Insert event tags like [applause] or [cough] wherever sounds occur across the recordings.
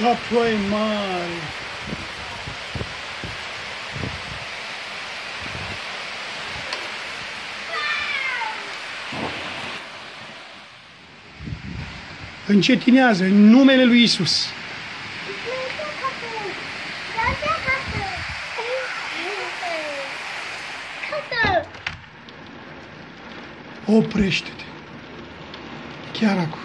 Așa ploaie mare. Încetinează în numele lui Isus. Oprește-te. Chiar acum.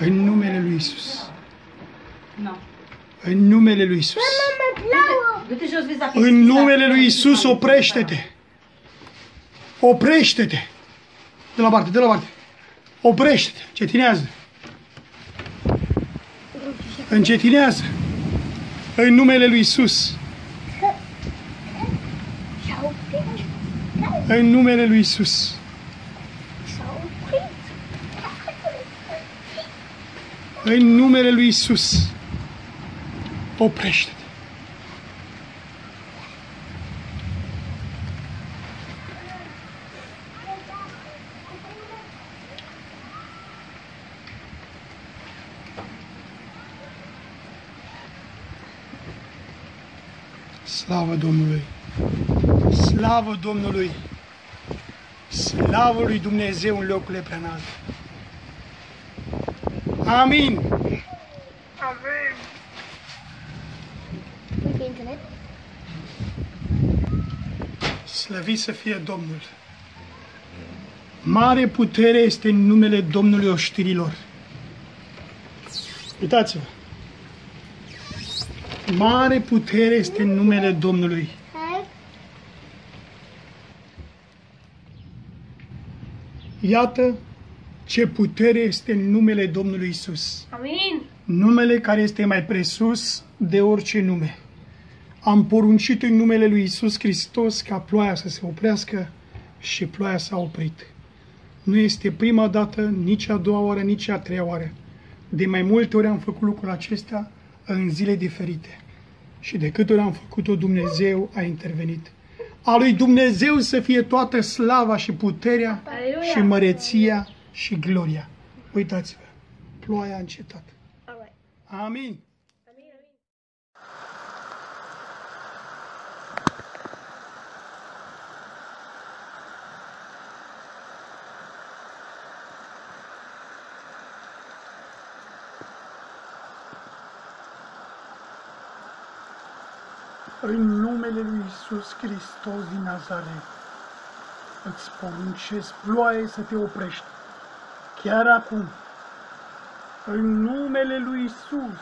În numele lui Isus. Nu. În numele lui Isus. Du-te jos, vezi dacă În numele lui Isus, oprește-te. Oprește-te. De la parte, de la parte. Oprește-te. Încetinează. Încetinează. În numele lui Isus. În numele lui Isus. În numele lui Isus. Oprește-te. Slavă Domnului! Slavă Domnului! Slavă lui Dumnezeu în locurile preanalte! Amin! Pe internet? Slăvit să fie Domnul! Mare putere este în numele Domnului oștirilor. Uitați-vă! Mare putere este în numele Domnului. Hai. Iată ce putere este în numele Domnului Isus. Amin. numele care este mai presus de orice nume. Am poruncit în numele lui Isus Hristos ca ploaia să se oprească și ploaia s-a oprit. Nu este prima dată, nici a doua oară, nici a treia oară. De mai multe ori am făcut lucrul acesta în zile diferite. Și de câte ori am făcut-o, Dumnezeu a intervenit. A lui Dumnezeu să fie toată slava și puterea Aleluia. și măreția și gloria. Uitați-vă, ploaia a încetat. Alright. Amin. Amin, amin. În numele lui Isus Hristos din Nazaret, îți poruncesc ploaie să te oprești. Chiar acum, în numele lui Isus,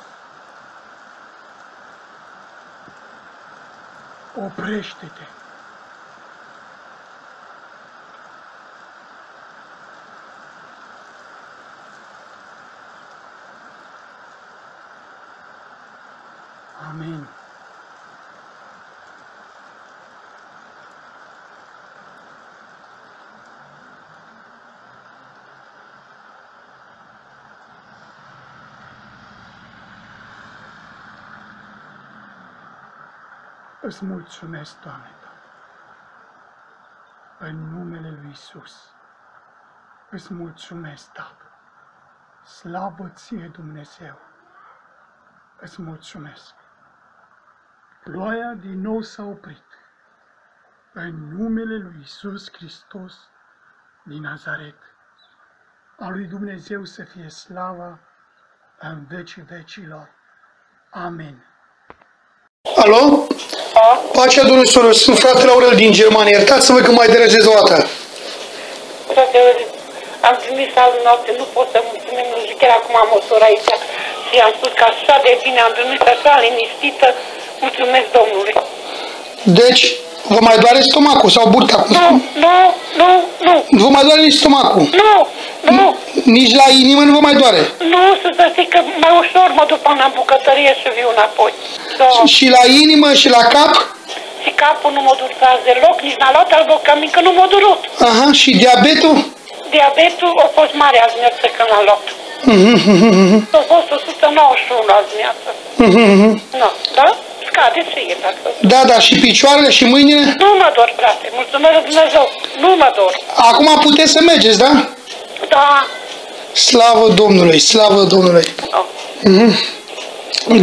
oprește-te. Amin. Îți mulțumesc, Doamne, Tată. În numele Lui Isus. Îți mulțumesc, Tată. Slavă ție, Dumnezeu. Îți mulțumesc. Ploaia din nou s-a oprit. În numele Lui Isus Hristos din Nazaret. A lui Dumnezeu să fie slava în vecii vecilor. Amin. Alo? Pacea Domnului Soros, sunt fratele Aurel din Germania. Iertați-mă că mai deranjez o dată. Frate, am trimis azi noapte, nu pot să mulțumim, nu zic, chiar acum am o soră aici și am spus că așa de bine am dormit, așa liniștită, mulțumesc Domnului. Deci, vă mai doare stomacul sau burta? cum Nu, spun? nu, nu, nu, Nu vă mai doare nici stomacul. nu, nu, Nici la inimă nu vă mai doare. nu, să să zic că mai ușor mă duc până în bucătărie și viu înapoi. Da. Și la inimă și la cap. Și capul nu mă duce azi deloc, nici n-a luat albocamin, că nu m-a durut. Aha, și diabetul? Diabetul a fost mare azi dimineață când l-am luat. A fost 191 azi dimineață. Nu, da? Scade și e dacă... Da, da, și picioarele și mâinile? Nu mă dor, frate, mulțumesc lui Dumnezeu, nu mă dor. Acum puteți să mergeți, da? Da, Slavă Domnului, slavă Domnului. Mhm.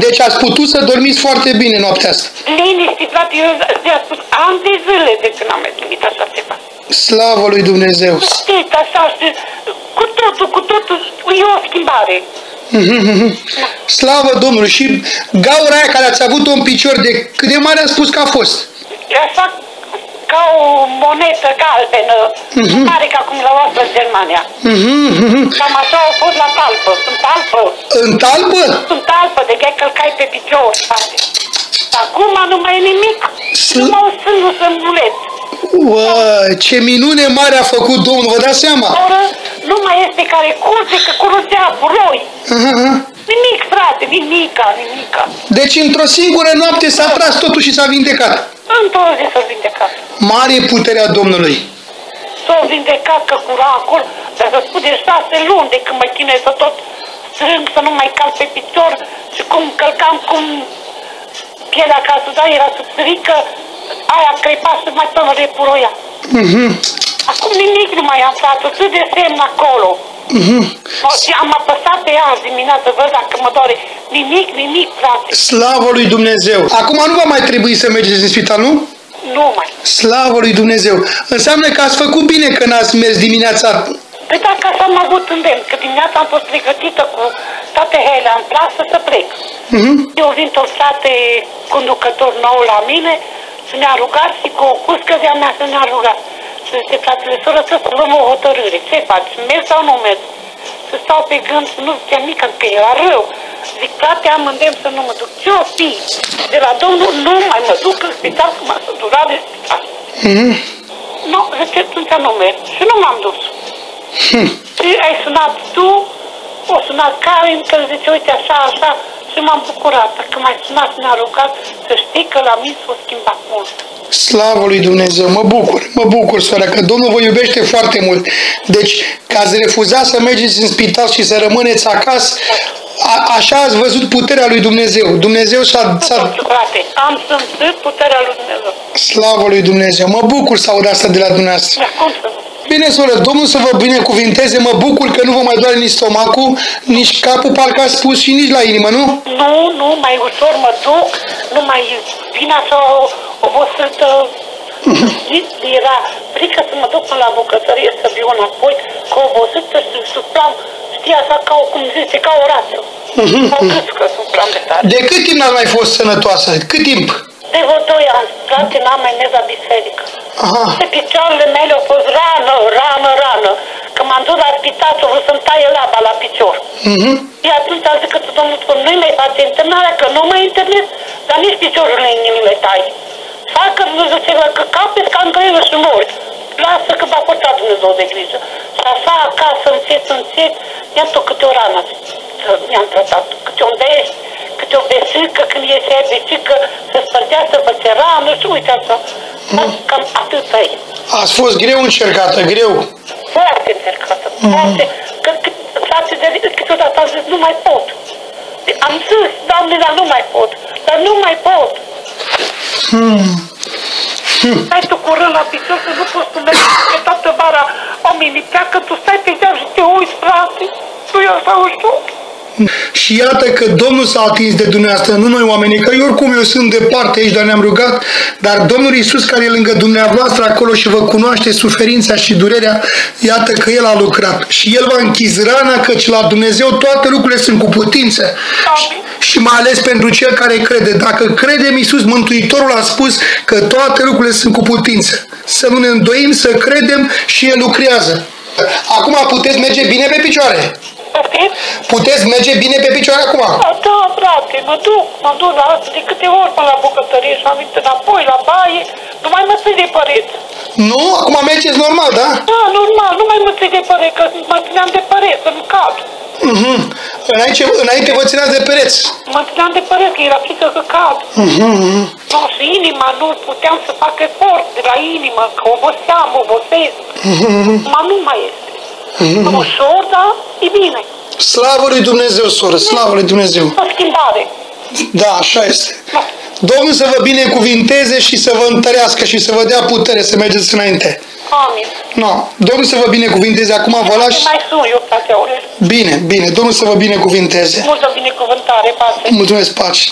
Deci ați putut să dormiți foarte bine noaptea asta. Liniștit, frate, eu ți-am spus ani de zile de când am mai primit așa ceva. Slavă lui Dumnezeu. Știți, așa, și cu totul, cu totul, e o schimbare. Slavă Domnului. Și gaura aia care ați avut-o în picior, de cât de mare a spus că a fost? E așa ca o monetă galbenă, Mhm. mare ca cum la voastră în Germania. Cam așa au fost la talpă, sunt talpă, În talpă? sunt talpă, de că călcai pe picior, frate. Acum nu mai e nimic, numai un sânul sânguleț. Uă, ce minune mare a făcut Domnul, vă dați seama? Oră nu mai este care curge, că curățea puroi. Nimic, frate, nimica, nimica. Deci într-o singură noapte s-a tras totul și s-a vindecat. Într-o zi s-a vindecat. Mare e puterea Domnului. S-a vindecat că cura acolo, dar să spune șase luni de când mă chinuie să tot strâng, să nu mai calc pe picior și cum călcam, cum pielea ca să da era subțirică, aia crepa și mai până de puroia. Acum nimic nu mai am frate, atât de semn acolo. Și am apăsat pe ea azi dimineață, văd dacă mă doare. Nimic, nimic, frate. Slavă lui Dumnezeu! Acum nu va mai trebui să mergeți în spital, nu? Nu mai. Slavă lui Dumnezeu! Înseamnă că ați făcut bine că n-ați mers dimineața. Păi dacă așa am avut îndemn, că dimineața am fost pregătită cu toate hele în plasă să plec. Eu vin tot frate conducător nou la mine să ne-a rugat și cu o cuscă de-a mea să ne-a rugat. Să zice, fratele, soră, să luăm o hotărâre. Ce faci? Mergi sau nu mergi? Să stau pe gând, să nu zice mic, că era rău. Zic, frate, am îndemn să nu mă duc. Ce o fi? De la Domnul nu mai mă duc în spital, că m-a săturat de spital. Nu, zice, atunci nu merg. Și nu m-am dus. Și ai sunat tu, o sunat Karin, că zice, uite așa, așa, și m-am bucurat. Dacă mai sunat, ne-a rugat să știi că la mine s-a schimbat mult. Slavă lui Dumnezeu! Mă bucur, mă bucur, soarea, că Domnul vă iubește foarte mult. Deci, că ați refuzat să mergeți în spital și să rămâneți acasă, a, așa ați văzut puterea lui Dumnezeu. Dumnezeu s-a, s-a, Frate, am simțit puterea lui Dumnezeu. Slavă lui Dumnezeu! Mă bucur să aud asta de la dumneavoastră. Dar cum să nu? Bine, soră, Domnul să vă binecuvinteze, mă bucur că nu vă mai doare nici stomacul, nici capul, parcă a spus, și nici la inimă, nu? Nu, nu, mai ușor mă duc, nu mai vin așa o- obosită. [laughs] Era frică să mă duc până la bucătărie să viu înapoi, că obosită și suplam, știi așa ca o, cum zice, ca o rață. O gâscă suplam de tare. De cât timp n-ați mai fost sănătoasă? Cât timp? De vreo doi ani, frate, n-am mai mers la biserică. Aha. Pe picioarele mele au fost rană, rană, rană. Că m-am dus la spital, o vrut să-mi taie laba la picior. Mhm. Și atunci a zis că domnul spune, nu mai face internarea, că nu mai internez, dar nici piciorurile nu le tai. Facă Dumnezeu ceva, că capeți ca împreună și mori. Lasă că va purta Dumnezeu de grijă. Și așa acasă, încet, încet, i-am tot câte o rană. Mi-am tratat câte un beș, câte o besică, când ieșea besică, se spărgea, se făcea rană și uite așa. Cam atât e. Ați fost greu încercată, greu. Foarte încercată, foarte. Că, că, frate, de câteodată am zis, nu mai pot. Am zis, Doamne, dar nu mai pot. Dar nu mai pot. Stai tu cu rând la picior că nu poți să mergi pe toată vara. Oamenii pleacă, tu stai pe geam și te uiți, frate. Nu e așa ușor. Și iată că Domnul s-a atins de dumneavoastră, nu noi oamenii, că eu oricum eu sunt departe aici, dar ne-am rugat, dar Domnul Iisus care e lângă dumneavoastră acolo și vă cunoaște suferința și durerea, iată că El a lucrat și El va închis rana, căci la Dumnezeu toate lucrurile sunt cu putință. Amin. Și mai ales pentru cel care crede. Dacă credem Iisus, Mântuitorul a spus că toate lucrurile sunt cu putință. Să nu ne îndoim, să credem și El lucrează. Acum puteți merge bine pe picioare. Poftiți? Puteți merge bine pe picioare acum. Da, da, frate, mă duc, mă duc la asta de câte ori până la bucătărie și am venit înapoi la baie, nu mai mă ții de păreți. Nu? Acum mergeți normal, da? Da, normal, nu mai mă ții de păreți, că mă țineam de păreți, să nu cad. Mhm. Înainte, înainte vă țineați de pereți. Mă țineam de păreți, că era frică că cad. Nu, și inima nu puteam să fac efort de la inimă, că oboseam, obosesc. Ma nu mai este. Ușor, dar e bine. Slavă lui Dumnezeu, soră, slavă lui Dumnezeu. O schimbare. Da, așa este. Da. Domnul să vă binecuvinteze și să vă întărească și să vă dea putere să mergeți înainte. Amin. No. Domnul să vă binecuvinteze. Acum vă lași. Mai sun eu, frate Aurel. Bine, bine. Domnul să vă binecuvinteze. Multă binecuvântare, pace. Mulțumesc, pace.